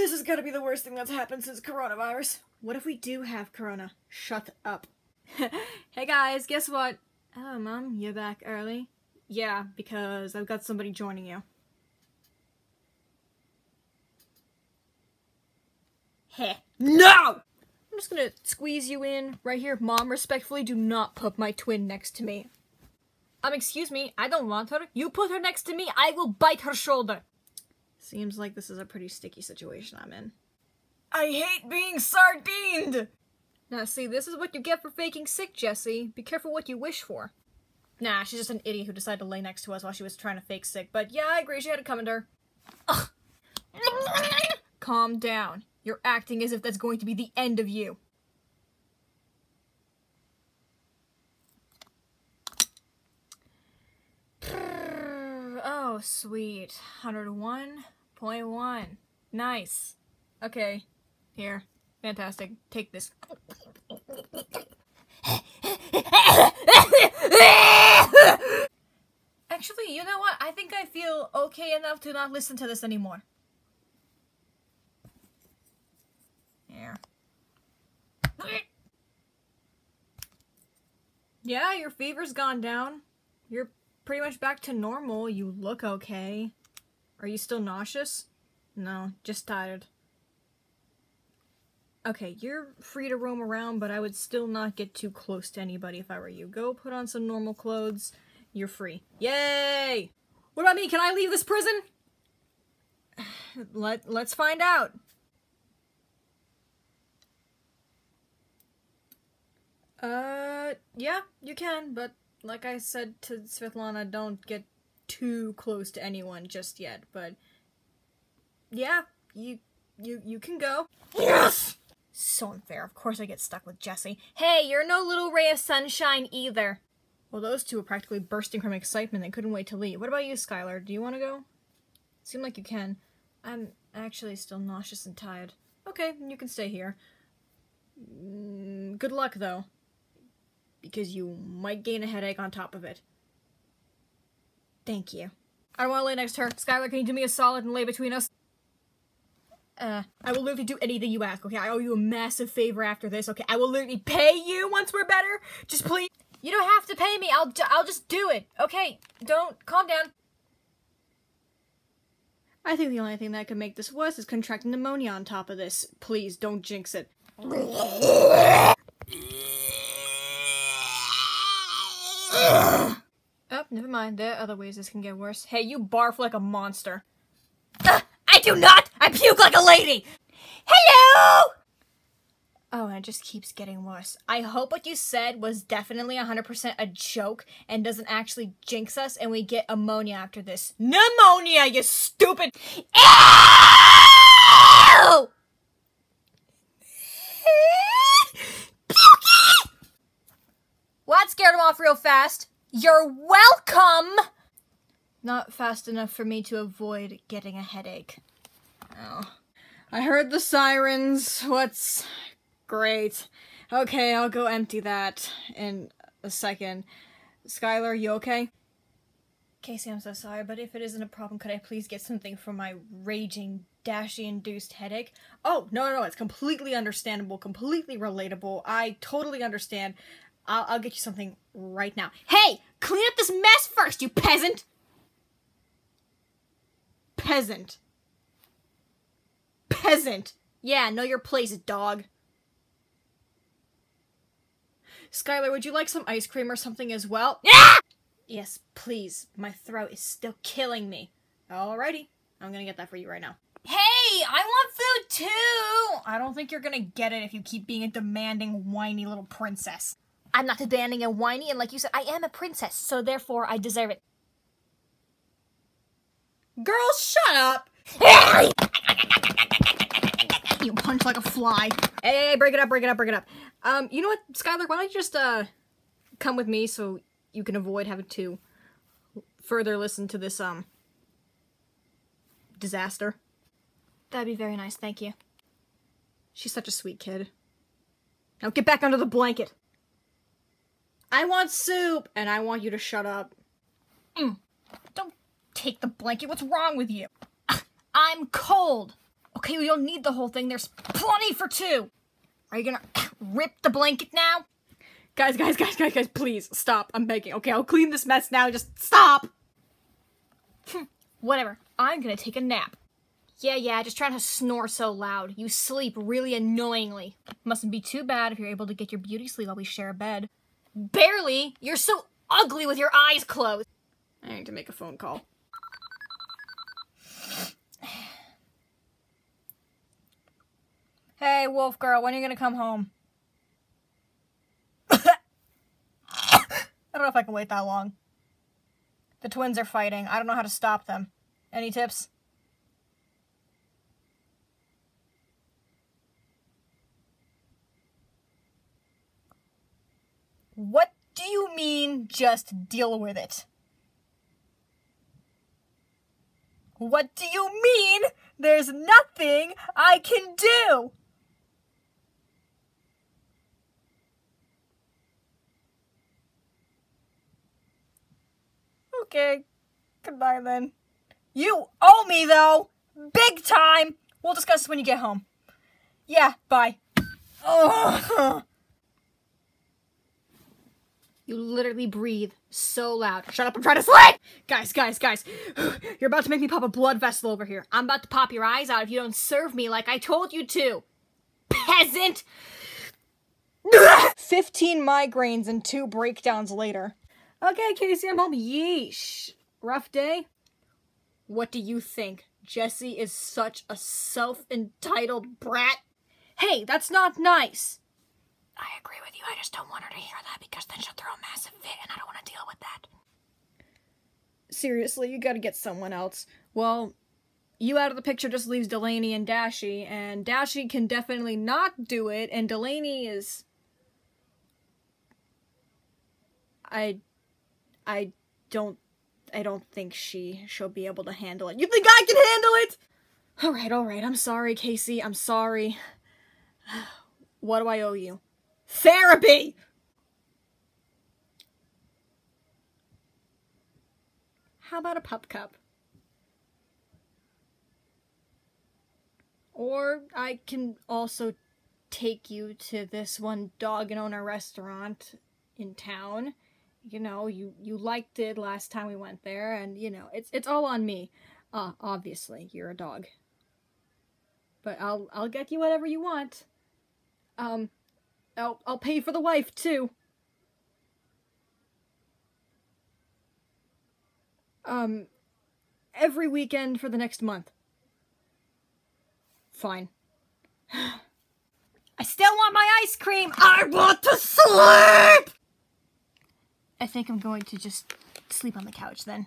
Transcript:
This is gonna be the worst thing that's happened since coronavirus. What if we do have corona? Shut up. hey guys, guess what? Oh, mom, you're back early? Yeah, because I've got somebody joining you. Heh. No! I'm just gonna squeeze you in right here. Mom, respectfully, do not put my twin next to me. Um, excuse me, I don't want her. You put her next to me, I will bite her shoulder. Seems like this is a pretty sticky situation I'm in. I hate being sardined! Now, see, this is what you get for faking sick, Jesse. Be careful what you wish for. Nah, she's just an idiot who decided to lay next to us while she was trying to fake sick. But yeah, I agree, she had it coming to her. Ugh. Calm down. You're acting as if that's going to be the end of you. Oh, sweet. 101.1. Nice. Okay. Here. Fantastic. Take this. Actually, you know what? I think I feel okay enough to not listen to this anymore. Here. Yeah, your fever's gone down. You're pretty much back to normal. You look okay. Are you still nauseous? No, just tired. Okay, you're free to roam around, but I would still not get too close to anybody if I were you. Go put on some normal clothes. You're free. Yay! What about me? Can I leave this prison? Let, let's find out. Uh, yeah, you can, but like I said to Svetlana, don't get too close to anyone just yet, but yeah, you you you can go. Yes! So unfair. Of course I get stuck with Jesse. Hey, you're no little ray of sunshine either. Well, those two were practically bursting from excitement They couldn't wait to leave. What about you, Skylar? Do you want to go? Seem like you can. I'm actually still nauseous and tired. Okay, you can stay here. Mm, good luck, though. Because you might gain a headache on top of it. Thank you. I don't want to lay next to her. Skylar, can you do me a solid and lay between us? Uh, I will literally do anything you ask, okay? I owe you a massive favor after this, okay? I will literally pay you once we're better. Just please. You don't have to pay me. I'll, I'll just do it. Okay, don't. Calm down. I think the only thing that could make this worse is contracting pneumonia on top of this. Please, don't jinx it. oh, never mind. There are other ways this can get worse. Hey, you barf like a monster. Uh, I do not! I puke like a lady! Hello! Oh, and it just keeps getting worse. I hope what you said was definitely 100% a joke and doesn't actually jinx us and we get ammonia after this. Pneumonia, you stupid- Ew! Well, that scared him off real fast. You're welcome! Not fast enough for me to avoid getting a headache. Oh. I heard the sirens. What's great? Okay, I'll go empty that in a second. Skylar, you okay? Casey, I'm so sorry, but if it isn't a problem, could I please get something for my raging, Dashie-induced headache? Oh, no, no, no, it's completely understandable, completely relatable. I totally understand. I'll, I'll get you something right now. Hey, clean up this mess first, you peasant! Peasant. Peasant. Yeah, know your place, dog. Skylar, would you like some ice cream or something as well? Yeah! Yes, please. My throat is still killing me. Alrighty. I'm gonna get that for you right now. Hey, I want food too! I don't think you're gonna get it if you keep being a demanding, whiny little princess. I'm not demanding and whiny, and like you said, I am a princess, so therefore I deserve it. Girl, shut up! you punch like a fly. Hey, hey, hey, break it up, break it up, break it up. Um, you know what, Skylar, why don't you just, uh, come with me so you can avoid having to further listen to this, um, disaster? That'd be very nice, thank you. She's such a sweet kid. Now get back under the blanket. I want soup, and I want you to shut up. Mm. Don't take the blanket. What's wrong with you? I'm cold. Okay, we don't need the whole thing. There's plenty for two. Are you gonna rip the blanket now? Guys, guys, guys, guys, guys, please stop. I'm begging. Okay, I'll clean this mess now. Just stop. Whatever. I'm gonna take a nap. Yeah, yeah, just trying to snore so loud. You sleep really annoyingly. Mustn't be too bad if you're able to get your beauty sleep while we share a bed. Barely! You're so ugly with your eyes closed! I need to make a phone call. Hey, wolf girl, when are you gonna come home? I don't know if I can wait that long. The twins are fighting. I don't know how to stop them. Any tips? What do you mean, just deal with it? What do you mean, there's nothing I can do? Okay, goodbye then. You owe me though! Big time! We'll discuss when you get home. Yeah, bye. Ugh. You literally breathe so loud. Shut up, I'm trying to sleep! Guys, guys, guys. You're about to make me pop a blood vessel over here. I'm about to pop your eyes out if you don't serve me like I told you to. Peasant! 15 migraines and two breakdowns later. Okay, Casey, I'm home. Yeesh. Rough day? What do you think? Jesse is such a self-entitled brat? Hey, that's not nice! I agree with you. I just don't want her to hear that because then she'll throw a massive fit and I don't want to deal with that. Seriously, you gotta get someone else. Well, you out of the picture just leaves Delaney and Dashie, and Dashie can definitely not do it, and Delaney is... I... I don't... I don't think she... she'll be able to handle it. You think I can handle it?! Alright, alright, I'm sorry, Casey. I'm sorry. What do I owe you? Therapy! How about a pup cup? Or I can also take you to this one dog and owner restaurant in town. You know, you you liked it last time we went there and you know, it's it's all on me. Uh obviously, you're a dog. But I'll I'll get you whatever you want. Um I'll, I'll pay for the wife, too. Um, every weekend for the next month. Fine. I still want my ice cream! I want to sleep! I think I'm going to just sleep on the couch then.